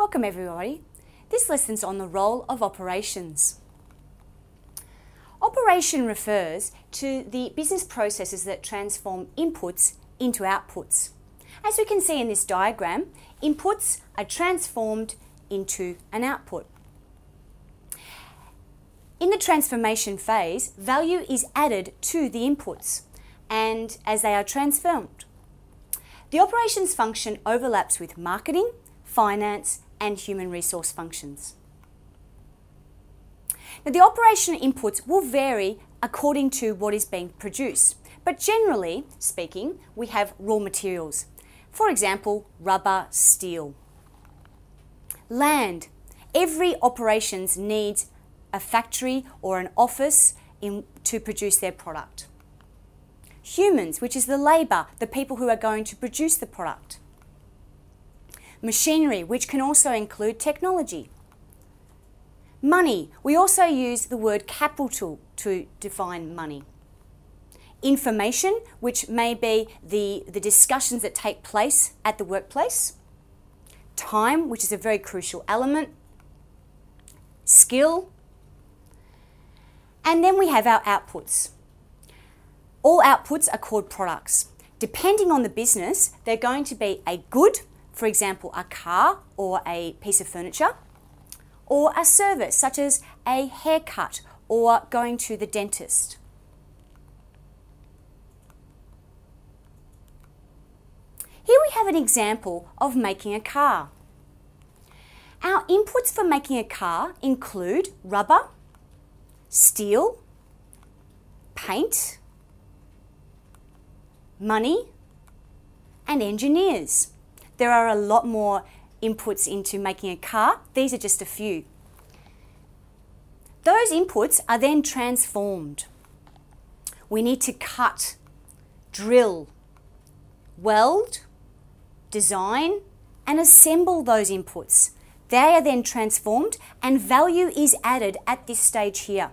Welcome everybody. This lesson's on the role of operations. Operation refers to the business processes that transform inputs into outputs. As we can see in this diagram, inputs are transformed into an output. In the transformation phase, value is added to the inputs and as they are transformed. The operations function overlaps with marketing, finance and human resource functions. Now, the operational inputs will vary according to what is being produced, but generally speaking, we have raw materials. For example, rubber, steel. Land. Every operations needs a factory or an office in, to produce their product. Humans, which is the labour, the people who are going to produce the product. Machinery, which can also include technology. Money, we also use the word capital to define money. Information, which may be the, the discussions that take place at the workplace. Time, which is a very crucial element. Skill. And then we have our outputs. All outputs are called products. Depending on the business, they're going to be a good, for example, a car or a piece of furniture or a service such as a haircut or going to the dentist. Here we have an example of making a car. Our inputs for making a car include rubber, steel, paint, money, and engineers. There are a lot more inputs into making a car. These are just a few. Those inputs are then transformed. We need to cut, drill, weld, design, and assemble those inputs. They are then transformed and value is added at this stage here.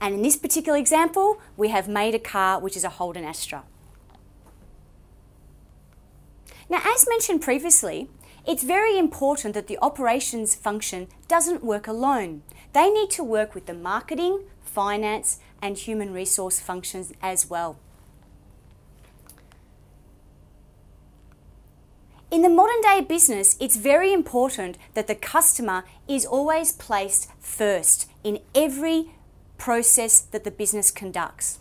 And in this particular example, we have made a car which is a Holden Astra. Now, as mentioned previously, it's very important that the operations function doesn't work alone. They need to work with the marketing, finance, and human resource functions as well. In the modern day business, it's very important that the customer is always placed first in every process that the business conducts.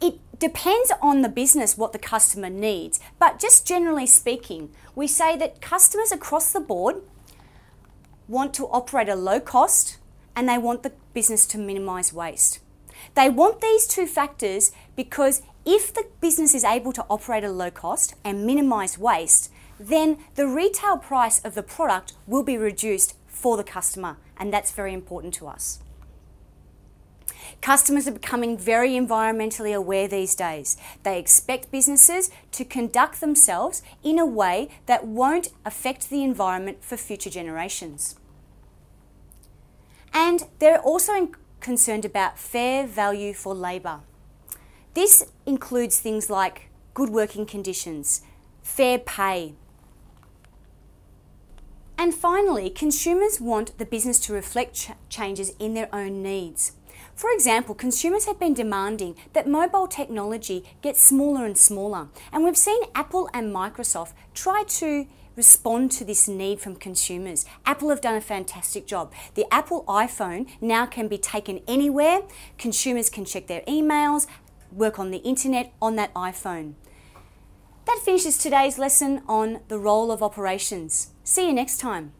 It depends on the business what the customer needs, but just generally speaking, we say that customers across the board want to operate a low cost and they want the business to minimize waste. They want these two factors because if the business is able to operate at a low cost and minimize waste, then the retail price of the product will be reduced for the customer, and that's very important to us. Customers are becoming very environmentally aware these days. They expect businesses to conduct themselves in a way that won't affect the environment for future generations. And they're also concerned about fair value for labour. This includes things like good working conditions, fair pay. And finally, consumers want the business to reflect ch changes in their own needs. For example, consumers have been demanding that mobile technology gets smaller and smaller, and we've seen Apple and Microsoft try to respond to this need from consumers. Apple have done a fantastic job. The Apple iPhone now can be taken anywhere. Consumers can check their emails, work on the internet on that iPhone. That finishes today's lesson on the role of operations. See you next time.